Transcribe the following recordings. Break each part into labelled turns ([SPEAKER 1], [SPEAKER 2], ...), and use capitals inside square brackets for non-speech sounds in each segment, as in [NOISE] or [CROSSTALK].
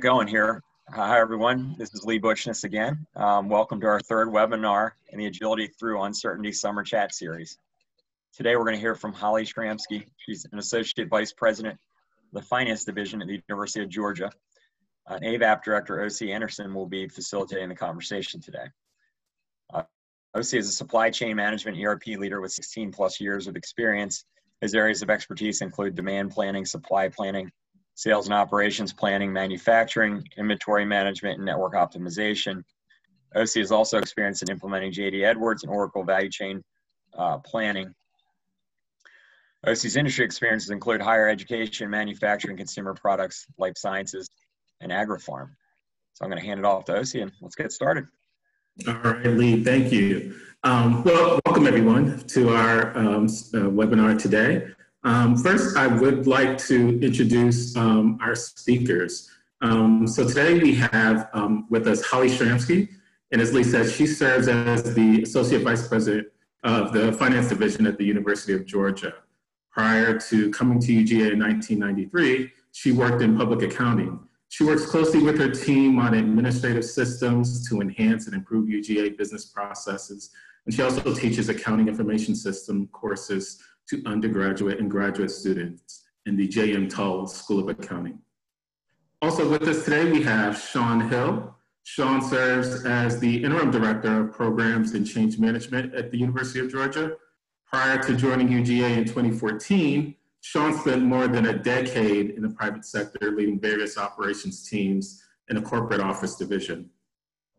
[SPEAKER 1] Going here. Hi, everyone. This is Lee Butchness again. Um, welcome to our third webinar in the Agility Through Uncertainty Summer Chat Series. Today, we're going to hear from Holley Schramski. She's an Associate Vice President of the Finance Division at the University of Georgia. Uh, Avaap Director O.C. Anderson will be facilitating the conversation today. Uh, OC is a supply chain management ERP leader with 16 plus years of experience. His areas of expertise include demand planning, supply planning, sales and operations planning, manufacturing, inventory management, and network optimization. OC has also experienced in implementing JD Edwards and Oracle value chain uh, planning. OC's industry experiences include higher education, manufacturing, consumer products, life sciences, and agri-farm. So I'm going to hand it off to OC and let's get started.
[SPEAKER 2] All right, Lee, thank you. Um, well, welcome everyone to our um, uh, webinar today. Um, first, I would like to introduce um, our speakers. Um, so today we have um, with us Holley Schramski, and as Lee said, she serves as the Associate Vice President of the Finance Division at the University of Georgia. Prior to coming to UGA in 1993, she worked in public accounting. She works closely with her team on administrative systems to enhance and improve UGA business processes. And she also teaches accounting information system courses to undergraduate and graduate students in the J.M. Tull School of Accounting. Also with us today, we have Sean Hill. Sean serves as the Interim Director of Programs and Change Management at the University of Georgia. Prior to joining UGA in 2014, Sean spent more than a decade in the private sector leading various operations teams in a corporate office division.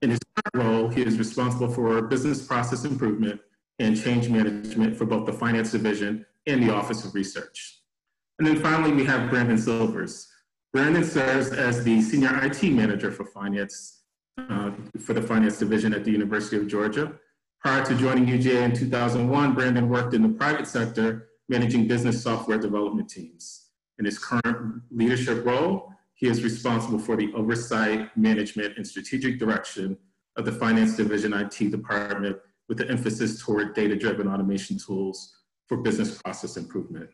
[SPEAKER 2] In his current role, he is responsible for business process improvement and change management for both the finance division and the Office of Research. And then finally, we have Brandon Silvers. Brandon serves as the Senior IT Manager for Finance uh, for the Finance Division at the University of Georgia. Prior to joining UGA in 2001, Brandon worked in the private sector managing business software development teams. In his current leadership role, he is responsible for the oversight, management, and strategic direction of the Finance Division IT department with an emphasis toward data-driven automation tools for business process improvement.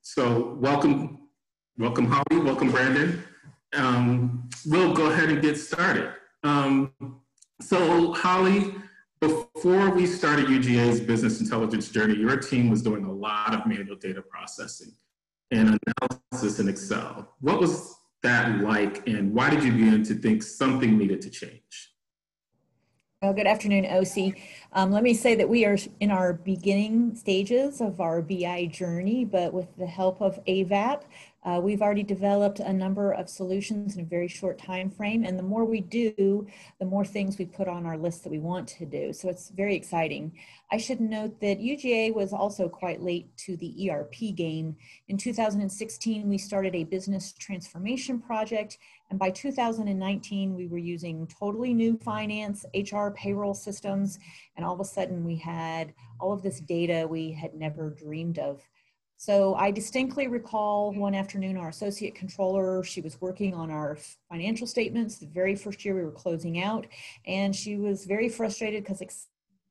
[SPEAKER 2] So welcome, welcome Holley, welcome Brandon. Um, we'll go ahead and get started. Um, so Holley, before we started UGA's business intelligence journey, your team was doing a lot of manual data processing and analysis in Excel. What was that like and why did you begin to think something needed to change?
[SPEAKER 3] Well, good afternoon, OC. Um, let me say that we are in our beginning stages of our BI journey, but with the help of Avaap, uh, we've already developed a number of solutions in a very short time frame, and the more we do, the more things we put on our list that we want to do. So it's very exciting. I should note that UGA was also quite late to the ERP game. In 2016, we started a business transformation project, and by 2019, we were using totally new finance, HR, payroll systems, and all of a sudden we had all of this data we had never dreamed of. So I distinctly recall one afternoon our associate controller, she was working on our financial statements the very first year we were closing out, and she was very frustrated because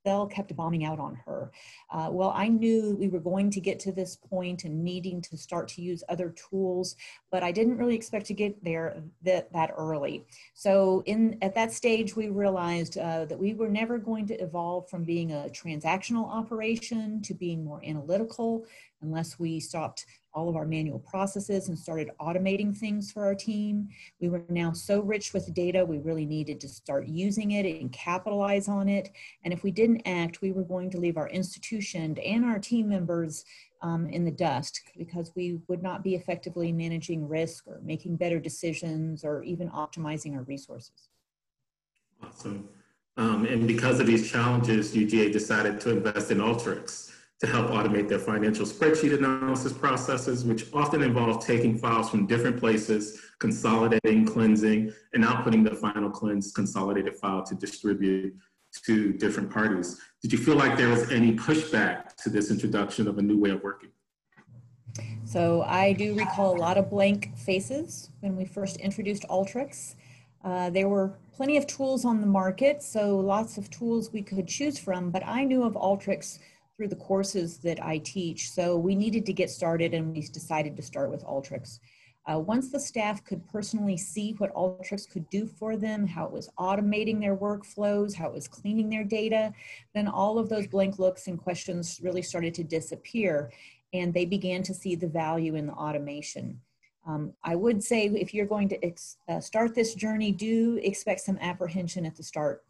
[SPEAKER 3] Excel kept bombing out on her. Uh, well, I knew we were going to get to this point and needing to start to use other tools, but I didn't really expect to get there that, that early. So in at that stage, we realized uh, that we were never going to evolve from being a transactional operation to being more analytical unless we stopped all of our manual processes and started automating things for our team. We were now so rich with data, we really needed to start using it and capitalize on it. And if we didn't act, we were going to leave our institution and our team members um, in the dust because we would not be effectively managing risk or making better decisions or even optimizing our resources.
[SPEAKER 2] Awesome. Um, and because of these challenges, UGA decided to invest in Alteryx to help automate their financial spreadsheet analysis processes, which often involve taking files from different places, consolidating, cleansing, and outputting the final cleansed consolidated file to distribute to different parties. Did you feel like there was any pushback to this introduction of a new way of working?
[SPEAKER 3] So I do recall a lot of blank faces when we first introduced Alteryx. Uh, there were plenty of tools on the market, so lots of tools we could choose from, but I knew of Alteryx through the courses that I teach. So we needed to get started and we decided to start with Alteryx. Uh, once the staff could personally see what Alteryx could do for them, how it was automating their workflows, how it was cleaning their data, then all of those blank looks and questions really started to disappear and they began to see the value in the automation. Um, I would say if you're going to uh, start this journey, do expect some apprehension at the start.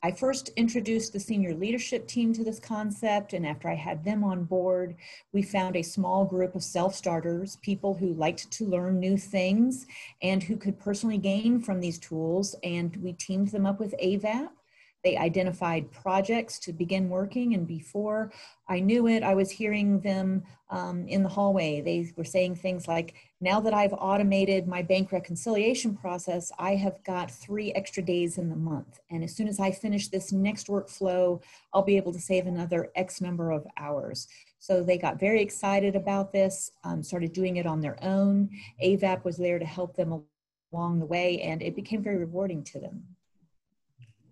[SPEAKER 3] I first introduced the senior leadership team to this concept, and after I had them on board, we found a small group of self starters, people who liked to learn new things and who could personally gain from these tools. And we teamed them up with Avaap they identified projects to begin working, and before I knew it, I was hearing them um, in the hallway. They were saying things like, Now that I've automated my bank reconciliation process, I have got three extra days in the month. And as soon as I finish this next workflow, I'll be able to save another X number of hours. So they got very excited about this, um, started doing it on their own. Avaap was there to help them along the way, and it became very rewarding to them.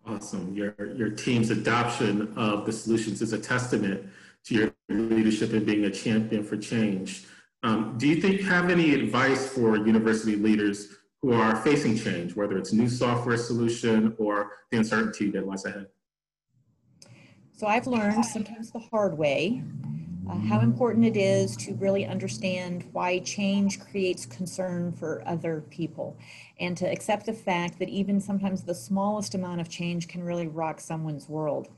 [SPEAKER 2] Awesome. Your, your team's adoption of the solutions is a testament to your leadership and being a champion for change. Um, do you think have any advice for university leaders who are facing change, whether it's new software solution or the uncertainty that lies ahead?
[SPEAKER 3] So I've learned sometimes the hard way uh, how important it is to really understand why change creates concern for other people and to accept the fact that even sometimes the smallest amount of change can really rock someone's world.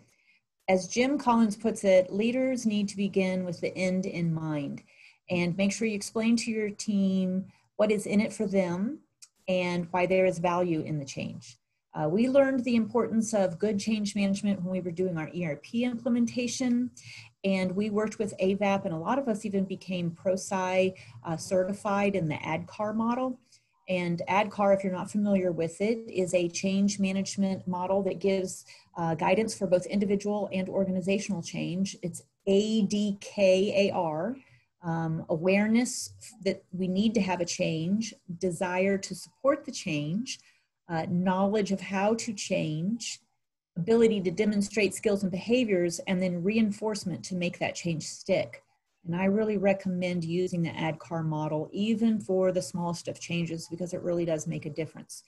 [SPEAKER 3] As Jim Collins puts it, leaders need to begin with the end in mind and make sure you explain to your team what is in it for them and why there is value in the change. Uh, we learned the importance of good change management when we were doing our ERP implementation, and we worked with Avaap, and a lot of us even became Prosci uh, certified in the ADKAR model. And ADKAR, if you're not familiar with it, is a change management model that gives uh, guidance for both individual and organizational change. It's ADKAR, um, awareness that we need to have a change, desire to support the change, uh, knowledge of how to change, ability to demonstrate skills and behaviors, and then reinforcement to make that change stick. And I really recommend using the ADKAR model, even for the smallest of changes, because it really does make a difference.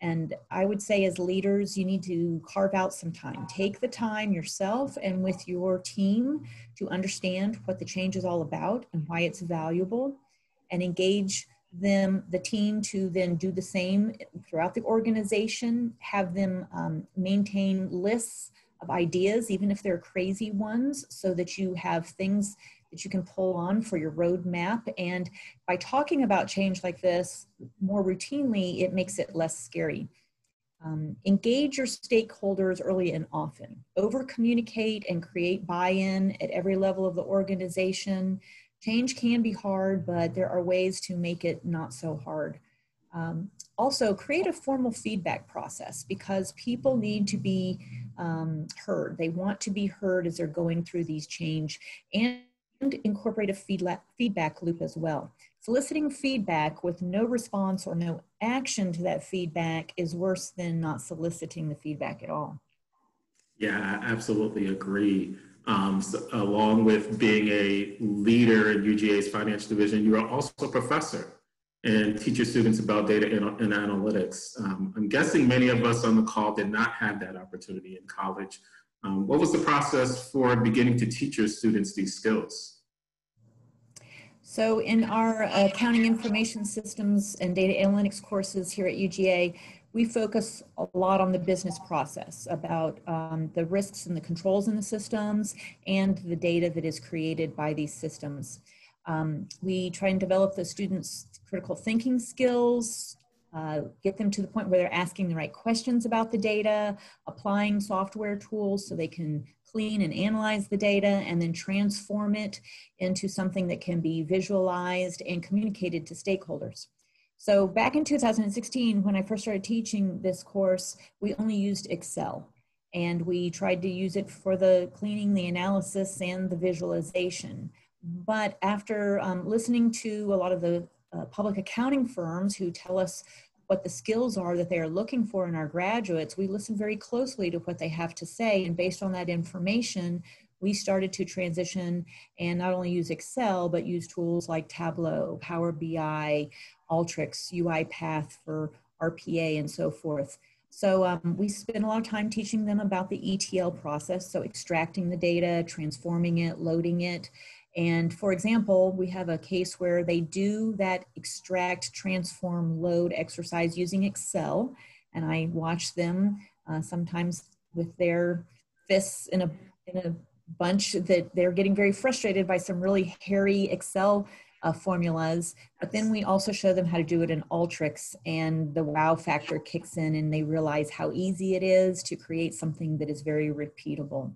[SPEAKER 3] And I would say, as leaders, you need to carve out some time. Take the time yourself and with your team to understand what the change is all about and why it's valuable, and engage them, the team, to then do the same throughout the organization, have them um, maintain lists of ideas, even if they're crazy ones, so that you have things that you can pull on for your roadmap. And by talking about change like this more routinely, it makes it less scary. Um, engage your stakeholders early and often. Over communicate and create buy in at every level of the organization. Change can be hard, but there are ways to make it not so hard. Um, also, create a formal feedback process because people need to be um, heard. They want to be heard as they're going through these change and incorporate a feedback loop as well. Soliciting feedback with no response or no action to that feedback is worse than not soliciting the feedback at all.
[SPEAKER 2] Yeah, I absolutely agree. Um, so along with being a leader in UGA's finance division, you are also a professor and teach your students about data and, analytics. Um, I'm guessing many of us on the call did not have that opportunity in college. Um, what was the process for beginning to teach your students these skills?
[SPEAKER 3] So in our accounting information systems and data analytics courses here at UGA, we focus a lot on the business process about um, the risks and the controls in the systems and the data that is created by these systems. Um, we try and develop the students' critical thinking skills, uh, get them to the point where they're asking the right questions about the data, applying software tools so they can clean and analyze the data and then transform it into something that can be visualized and communicated to stakeholders. So back in 2016, when I first started teaching this course, we only used Excel. And we tried to use it for the cleaning, the analysis, and the visualization. But after um, listening to a lot of the uh, public accounting firms who tell us what the skills are that they are looking for in our graduates, we listen very closely to what they have to say. And based on that information, we started to transition and not only use Excel, but use tools like Tableau, Power BI, Alteryx, UiPath for RPA, and so forth. So um, we spend a lot of time teaching them about the ETL process, so extracting the data, transforming it, loading it. And for example, we have a case where they do that extract, transform, load exercise using Excel. And I watch them uh, sometimes with their fists in a, in a bunch that they're getting very frustrated by some really hairy Excel uh, formulas, but then we also show them how to do it in Alteryx and the wow factor kicks in and they realize how easy it is to create something that is very repeatable.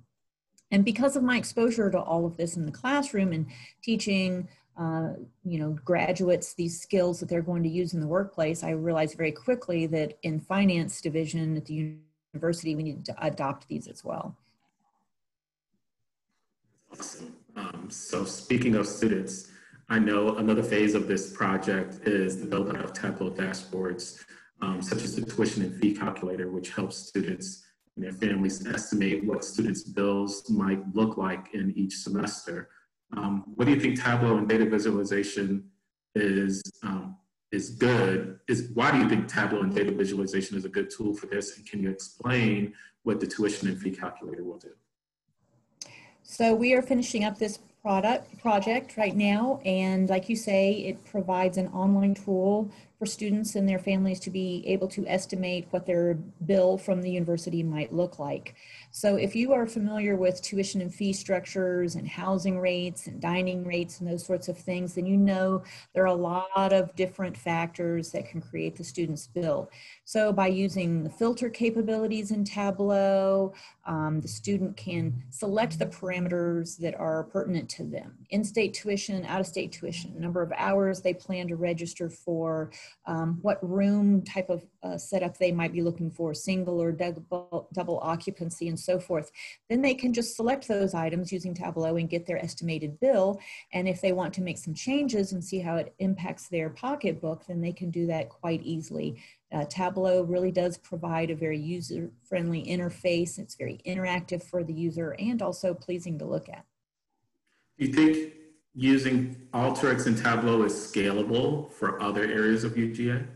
[SPEAKER 3] And because of my exposure to all of this in the classroom and teaching uh, you know, graduates these skills that they're going to use in the workplace, I realized very quickly that in finance division at the university, we need to adopt these as well.
[SPEAKER 2] Awesome. Um, so speaking of students, I know another phase of this project is the build out of Tableau dashboards, um, such as the tuition and fee calculator, which helps students and their families estimate what students' bills might look like in each semester. Um, what do you think Tableau and data visualization is um, is good? Is why do you think Tableau and data visualization is a good tool for this? And can you explain what the tuition and fee calculator will do?
[SPEAKER 3] So we are finishing up this product project right now. And like you say, it provides an online tool for students and their families to be able to estimate what their bill from the university might look like. So if you are familiar with tuition and fee structures and housing rates and dining rates and those sorts of things, then you know there are a lot of different factors that can create the student's bill. So by using the filter capabilities in Tableau, um, the student can select the parameters that are pertinent to them. In-state tuition, out-of-state tuition, number of hours they plan to register for, um, what room type of uh, setup they might be looking for, single or double, double occupancy and so forth. Then they can just select those items using Tableau and get their estimated bill. And if they want to make some changes and see how it impacts their pocketbook, then they can do that quite easily. Uh, Tableau really does provide a very user-friendly interface. It's very interactive for the user and also pleasing to look at.
[SPEAKER 2] Do you think using Alteryx and Tableau is scalable for other areas of UGA?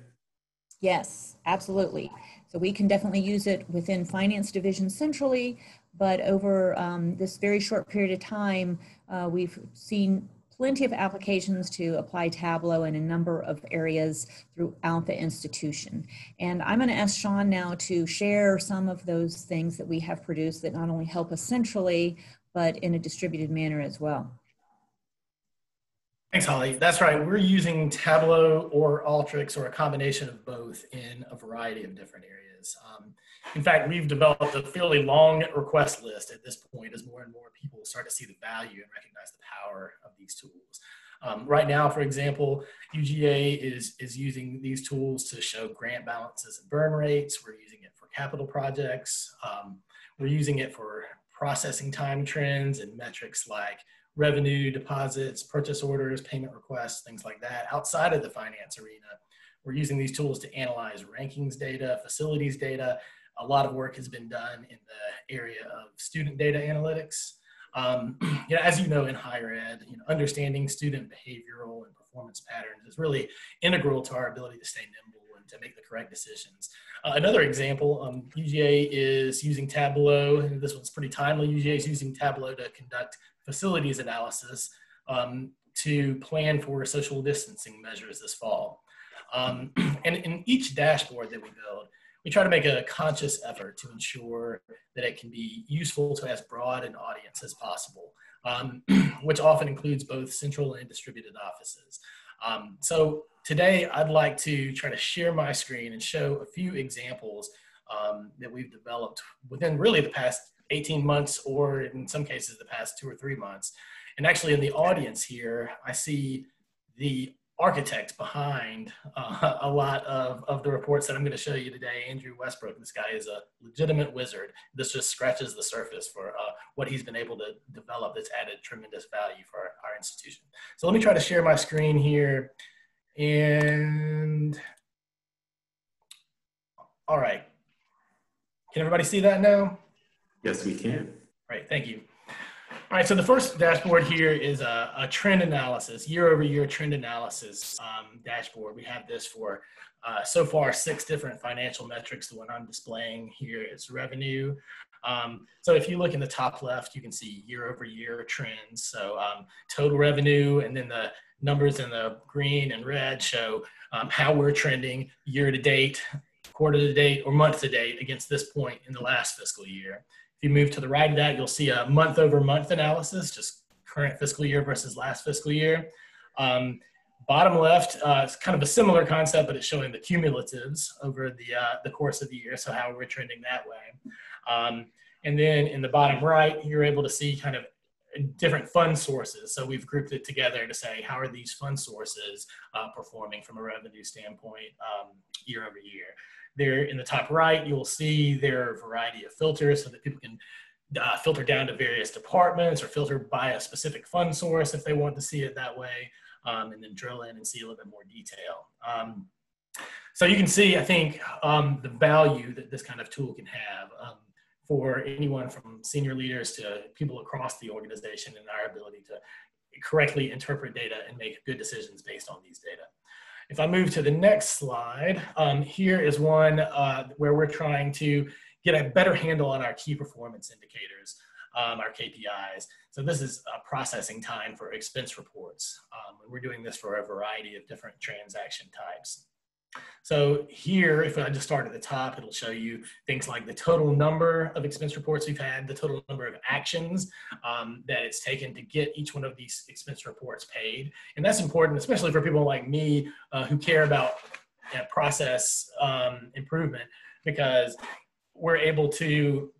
[SPEAKER 3] Yes, absolutely. So we can definitely use it within finance division centrally, but over um, this very short period of time, uh, we've seen plenty of applications to apply Tableau in a number of areas throughout the institution. And I'm going to ask Sean now to share some of those things that we have produced that not only help us centrally, but in a distributed manner as well.
[SPEAKER 4] Thanks, Holley. That's right. We're using Tableau or Alteryx or a combination of both in a variety of different areas. Um, in fact, we've developed a fairly long request list at this point as more and more people start to see the value and recognize the power of these tools. Um, right now, for example, UGA is, is using these tools to show grant balances and burn rates. We're using it for capital projects. Um, we're using it for processing time trends and metrics like revenue, deposits, purchase orders, payment requests, things like that. Outside of the finance arena, we're using these tools to analyze rankings data, facilities data. A lot of work has been done in the area of student data analytics. Um, [CLEARS THROAT] you know, as you know in higher ed, you know, understanding student behavioral and performance patterns is really integral to our ability to stay nimble and to make the correct decisions. Uh, another example, um, UGA is using Tableau, and this one's pretty timely. UGA is using Tableau to conduct facilities analysis um, to plan for social distancing measures this fall. Um, [CLEARS THROAT] and in each dashboard that we build, we try to make a conscious effort to ensure that it can be useful to as broad an audience as possible, um, [CLEARS THROAT] which often includes both central and distributed offices. Um, so today I'd like to try to share my screen and show a few examples um, that we've developed within really the past 18 months or in some cases the past two or three months. And actually in the audience here, I see the architect behind uh, a lot of, of the reports that I'm going to show you today. Andrew Westbrook, this guy is a legitimate wizard. This just scratches the surface for uh, what he's been able to develop that's added tremendous value for our, our institution. So let me try to share my screen here. And all right. Can everybody see that now?
[SPEAKER 2] Yes, we can.
[SPEAKER 4] Right, thank you. All right, so the first dashboard here is a, a trend analysis, year over year trend analysis um, dashboard. We have this for uh, so far six different financial metrics. The one I'm displaying here is revenue. Um, so if you look in the top left, you can see year over year trends. So um, total revenue and then the numbers in the green and red show um, how we're trending year to date, quarter to date, or month to date against this point in the last fiscal year you move to the right of that, you'll see a month over month analysis, just current fiscal year versus last fiscal year. Um, bottom left, uh, it's kind of a similar concept, but it's showing the cumulatives over the, uh, the course of the year, so how we're trending that way. Um, and then in the bottom right, you're able to see kind of different fund sources. So we've grouped it together to say, how are these fund sources uh, performing from a revenue standpoint um, year over year? There in the top right, you'll see there are a variety of filters so that people can uh, filter down to various departments or filter by a specific fund source if they want to see it that way, um, and then drill in and see a little bit more detail. Um, so you can see, I think, um, the value that this kind of tool can have um, for anyone from senior leaders to people across the organization and our ability to correctly interpret data and make good decisions based on these data. If I move to the next slide, um, here is one uh, where we're trying to get a better handle on our key performance indicators, um, our KPIs. So this is a processing time for expense reports. Um, we're doing this for a variety of different transaction types. So here, if I just start at the top, it'll show you things like the total number of expense reports we've had, the total number of actions um, that it's taken to get each one of these expense reports paid. And that's important, especially for people like me uh, who care about you know, process um, improvement because we're able to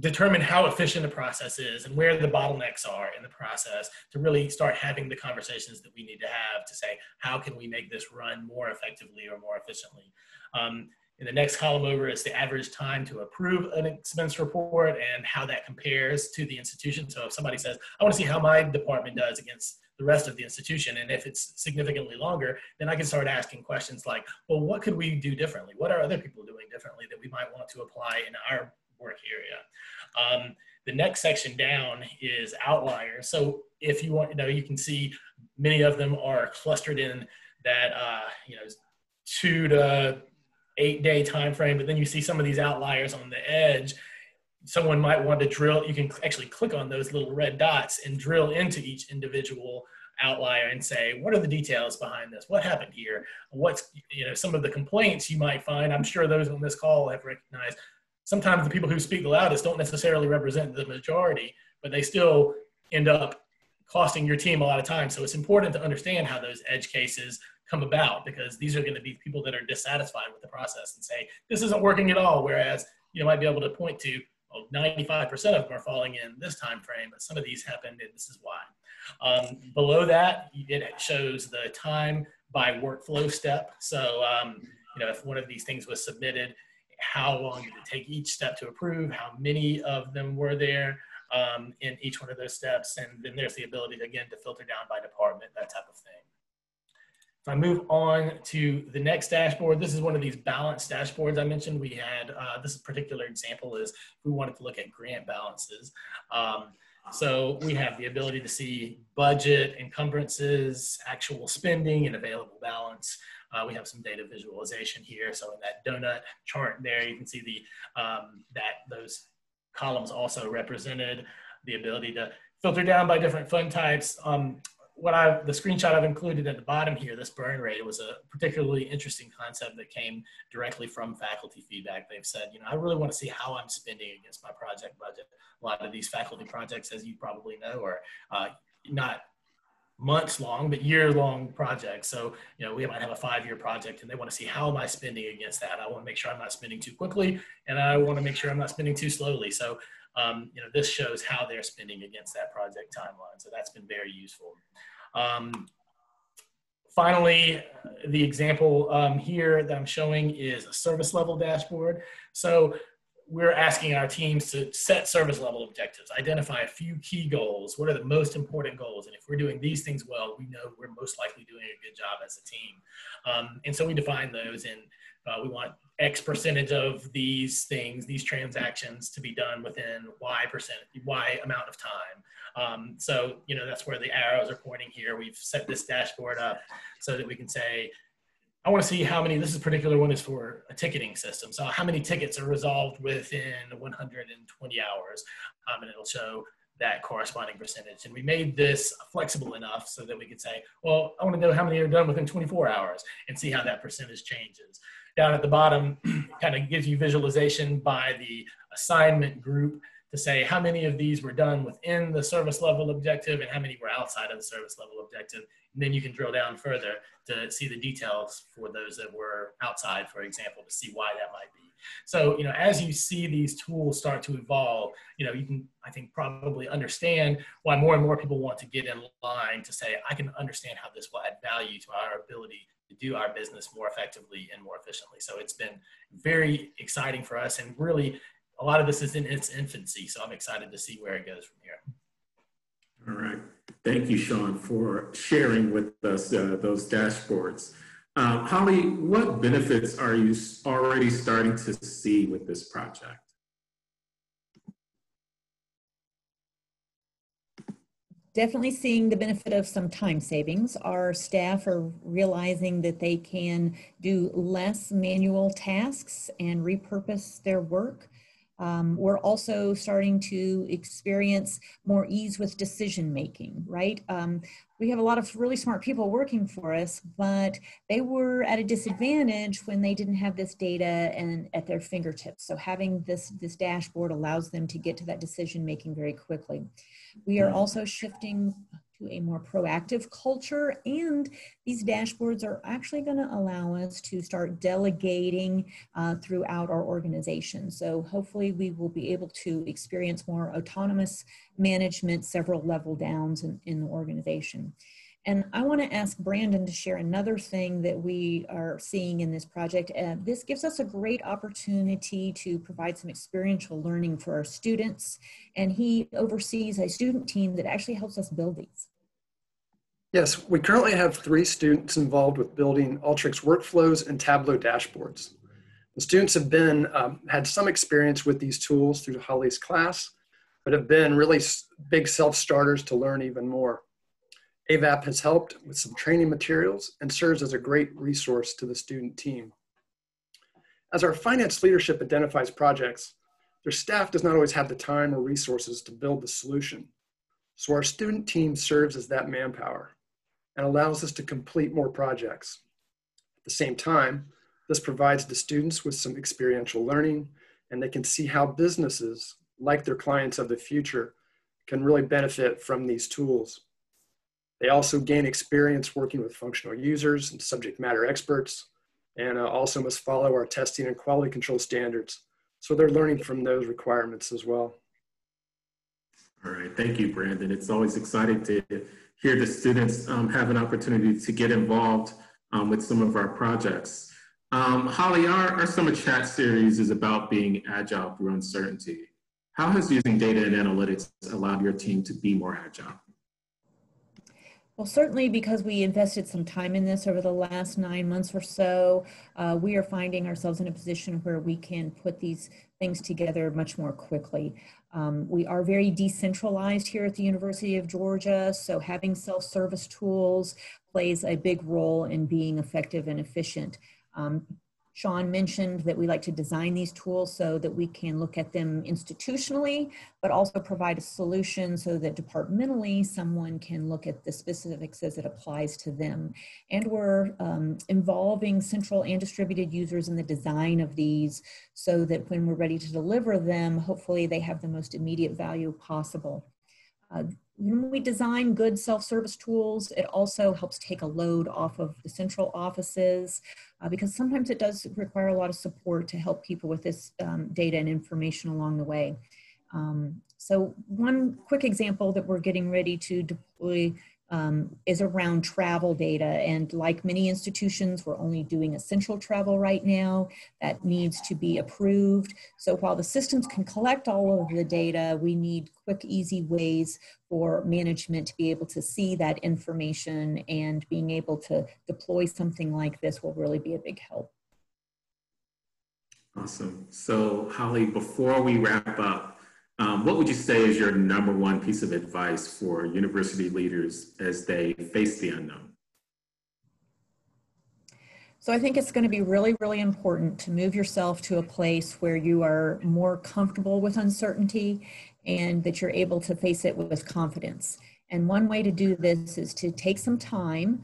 [SPEAKER 4] determine how efficient the process is and where the bottlenecks are in the process to really start having the conversations that we need to have to say how can we make this run more effectively or more efficiently? Um, in the next column over is the average time to approve an expense report and how that compares to the institution. So if somebody says i want to see how my department does against the rest of the institution and if it's significantly longer then i can start asking questions like well what could we do differently? What are other people doing differently that we might want to apply in our work area. Um, the next section down is outliers. So if you want, you know, you can see many of them are clustered in that, uh, you know, two to eight day time frame. But then you see some of these outliers on the edge. Someone might want to drill. You can actually click on those little red dots and drill into each individual outlier and say, what are the details behind this? What happened here? What's, you know, some of the complaints you might find. I'm sure those on this call have recognized sometimes the people who speak the loudest don't necessarily represent the majority, but they still end up costing your team a lot of time. So it's important to understand how those edge cases come about because these are going to be people that are dissatisfied with the process and say, this isn't working at all. Whereas you might be able to point to, oh, 95% of them are falling in this time frame, but some of these happened and this is why. Um, below that, it shows the time by workflow step. So, um, you know, if one of these things was submitted, how long did it take each step to approve, how many of them were there um, in each one of those steps, and then there's the ability, again, to filter down by department, that type of thing. If I move on to the next dashboard, this is one of these balanced dashboards I mentioned. We had, uh, this particular example is we wanted to look at grant balances. Um, so we have the ability to see budget, encumbrances, actual spending, and available balance. Uh, we have some data visualization here. So in that donut chart there, you can see the um, that those columns also represented the ability to filter down by different fund types. Um, what I the screenshot I've included at the bottom here, this burn rate was a particularly interesting concept that came directly from faculty feedback. They've said, you know, I really want to see how I'm spending against my project budget. A lot of these faculty projects, as you probably know, are uh, not months long, but year long project. So, you know, we might have a five year project and they want to see how am I spending against that? I want to make sure I'm not spending too quickly and I want to make sure I'm not spending too slowly. So, um, you know, this shows how they're spending against that project timeline. So that's been very useful. Um, finally, the example um, here that I'm showing is a service level dashboard. So we're asking our teams to set service level objectives, identify a few key goals. What are the most important goals? And if we're doing these things well, we know we're most likely doing a good job as a team. Um, and so we define those and uh, we want X percentage of these things, these transactions to be done within Y percent, Y amount of time. Um, so, you know, that's where the arrows are pointing here. We've set this dashboard up so that we can say, I want to see how many, this is particular one is for a ticketing system. So how many tickets are resolved within 120 hours? Um, and it'll show that corresponding percentage. And we made this flexible enough so that we could say, well, I want to know how many are done within 24 hours and see how that percentage changes. Down at the bottom, [CLEARS THROAT] kind of gives you visualization by the assignment group to say how many of these were done within the service level objective and how many were outside of the service level objective. And then you can drill down further to see the details for those that were outside, for example, to see why that might be. So, you know, as you see these tools start to evolve, you know, you can, I think, probably understand why more and more people want to get in line to say, I can understand how this will add value to our ability to do our business more effectively and more efficiently. So it's been very exciting for us and really a lot of this is in its infancy, so I'm excited to see where it goes from here.
[SPEAKER 2] All right. Thank you, Sean, for sharing with us uh, those dashboards. Um, Holley, what benefits are you already starting to see with this project?
[SPEAKER 3] Definitely seeing the benefit of some time savings. Our staff are realizing that they can do less manual tasks and repurpose their work. Um, we're also starting to experience more ease with decision making, right? Um, we have a lot of really smart people working for us, but they were at a disadvantage when they didn't have this data and at their fingertips. So having this, this dashboard allows them to get to that decision making very quickly. We are also shifting to a more proactive culture. And these dashboards are actually going to allow us to start delegating uh, throughout our organization. So hopefully we will be able to experience more autonomous management several level downs in, in the organization. And I want to ask Brandon to share another thing that we are seeing in this project. Uh, this gives us a great opportunity to provide some experiential learning for our students. And he oversees a student team that actually helps us build these.
[SPEAKER 5] Yes, we currently have three students involved with building Alteryx workflows and Tableau dashboards. The students have been um, had some experience with these tools through Holley's class, but have been really big self-starters to learn even more. Avaap has helped with some training materials and serves as a great resource to the student team. As our finance leadership identifies projects, their staff does not always have the time or resources to build the solution. So our student team serves as that manpower and allows us to complete more projects. At the same time, this provides the students with some experiential learning and they can see how businesses, like their clients of the future, can really benefit from these tools. They also gain experience working with functional users and subject matter experts, and uh, also must follow our testing and quality control standards. So they're learning from those requirements as well.
[SPEAKER 2] All right, thank you, Brandon. It's always exciting to hear the students um, have an opportunity to get involved um, with some of our projects. Um, Holley, our, our summer chat series is about being agile through uncertainty. How has using data and analytics allowed your team to be more agile?
[SPEAKER 3] Well, certainly because we invested some time in this over the last nine months or so, uh, we are finding ourselves in a position where we can put these things together much more quickly. Um, we are very decentralized here at the University of Georgia, so having self-service tools plays a big role in being effective and efficient. Um, Sean mentioned that we like to design these tools so that we can look at them institutionally, but also provide a solution so that departmentally someone can look at the specifics as it applies to them. And we're um, involving central and distributed users in the design of these so that when we're ready to deliver them, hopefully they have the most immediate value possible. Uh, when we design good self-service tools, it also helps take a load off of the central offices uh, because sometimes it does require a lot of support to help people with this um, data and information along the way. Um, so one quick example that we're getting ready to deploy um, is around travel data. And like many institutions, we're only doing essential travel right now. That needs to be approved. So while the systems can collect all of the data, we need quick, easy ways for management to be able to see that information and being able to deploy something like this will really be a big help.
[SPEAKER 2] Awesome. So, Holley, before we wrap up, um, what would you say is your number one piece of advice for university leaders as they face the unknown?
[SPEAKER 3] So I think it's going to be really, really important to move yourself to a place where you are more comfortable with uncertainty and that you're able to face it with confidence. And one way to do this is to take some time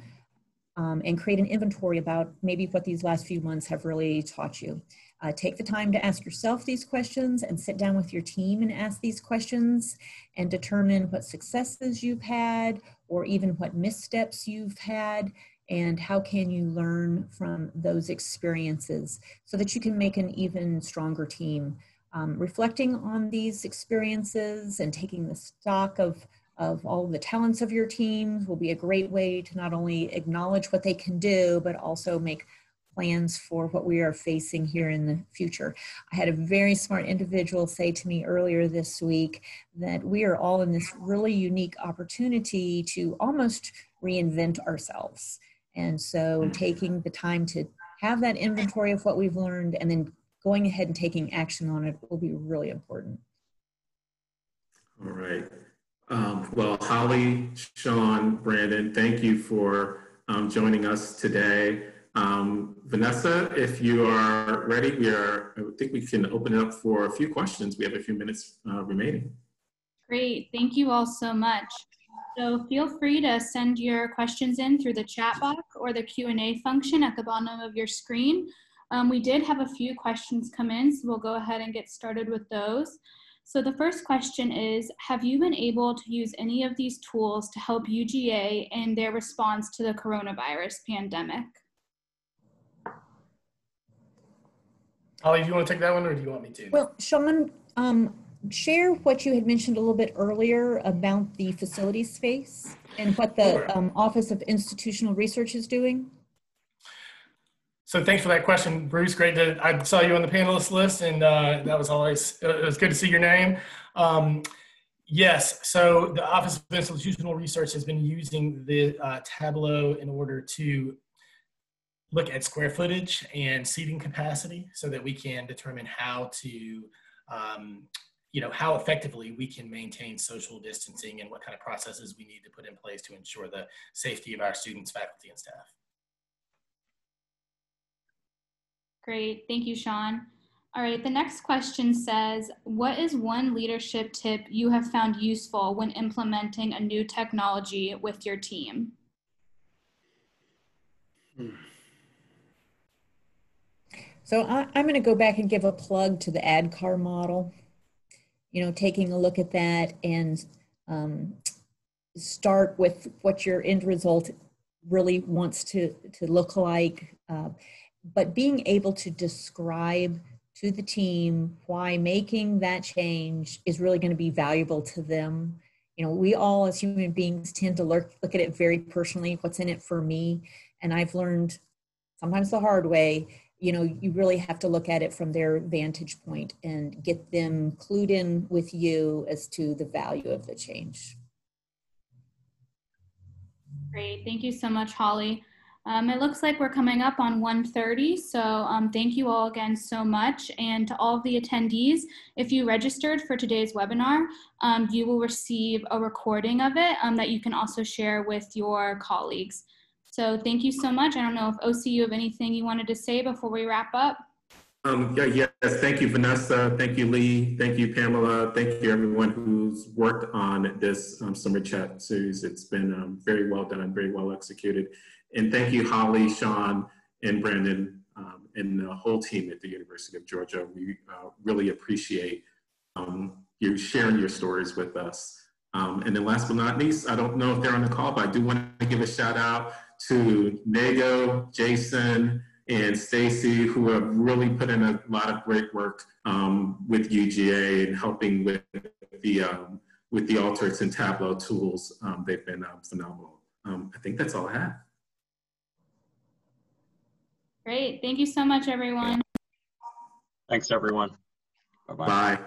[SPEAKER 3] um, and create an inventory about maybe what these last few months have really taught you. Uh, take the time to ask yourself these questions and sit down with your team and ask these questions and determine what successes you've had or even what missteps you've had and how can you learn from those experiences so that you can make an even stronger team. Um, reflecting on these experiences and taking the stock of of all of the talents of your teams will be a great way to not only acknowledge what they can do, but also make plans for what we are facing here in the future. I had a very smart individual say to me earlier this week that we are all in this really unique opportunity to almost reinvent ourselves. And so mm. taking the time to have that inventory of what we've learned and then going ahead and taking action on it will be really important.
[SPEAKER 2] All right. Um, well, Holley, Sean, Brandon, thank you for um, joining us today. Um, Vanessa, if you are ready, we are, I think we can open it up for a few questions. We have a few minutes uh, remaining.
[SPEAKER 6] Great, thank you all so much. So feel free to send your questions in through the chat box or the Q&A function at the bottom of your screen. Um, we did have a few questions come in, so we'll go ahead and get started with those. So the first question is, have you been able to use any of these tools to help UGA in their response to the coronavirus pandemic?
[SPEAKER 4] Holley, do you want to take that one or do you want me to?
[SPEAKER 3] Well, Sean, um, share what you had mentioned a little bit earlier about the facility space and what the um, Office of Institutional Research is doing.
[SPEAKER 4] So thanks for that question, Bruce. Great to I saw you on the panelist list, and uh, that was always it was good to see your name. Um, yes, so the Office of Institutional Research has been using the uh, Tableau in order to look at square footage and seating capacity, so that we can determine how to um, you know how effectively we can maintain social distancing and what kind of processes we need to put in place to ensure the safety of our students, faculty, and staff.
[SPEAKER 6] Great, thank you, Sean. All right, the next question says, what is one leadership tip you have found useful when implementing a new technology with your team?
[SPEAKER 3] So I, am going to go back and give a plug to the ADKAR model. You know, taking a look at that and um, start with what your end result really wants to, to look like. Uh, but being able to describe to the team why making that change is really going to be valuable to them. You know we all as human beings tend to look, look at it very personally what's in it for me. And i've learned sometimes the hard way you know you really have to look at it from their vantage point and get them clued in with you as to the value of the change.
[SPEAKER 6] Great. Thank you so much holly um, it looks like we're coming up on 1.30, so um, thank you all again so much. And to all of the attendees, if you registered for today's webinar, um, you will receive a recording of it um, that you can also share with your colleagues. So thank you so much. I don't know if OC, you have anything you wanted to say before we wrap up?
[SPEAKER 2] Um, yeah, yes, thank you, Vanessa. Thank you, Lee. Thank you, Pamela. Thank you, everyone who's worked on this um, summer chat series. It's been very well done, very well executed. And thank you, Holley, Sean, and Brandon, um, and the whole team at the University of Georgia. We uh, really appreciate um, you sharing your stories with us. Um, and then last but not least, I don't know if they're on the call, but I do want to give a shout out to Nego, Jason, and Stacy, who have really put in a lot of great work um, with UGA and helping with the um, with the Alteryx and Tableau tools. Um, they've been um, phenomenal. Um, I think that's all I have.
[SPEAKER 6] Great. Thank you so much, everyone.
[SPEAKER 1] Thanks, everyone.
[SPEAKER 2] Bye-bye. Bye.